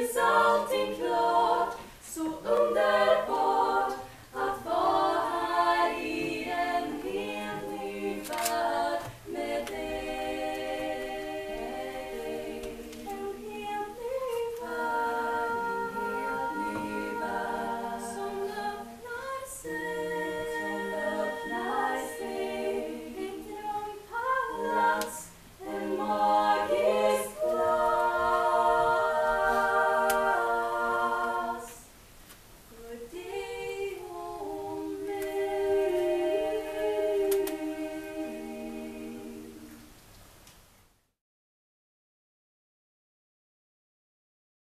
exalting allting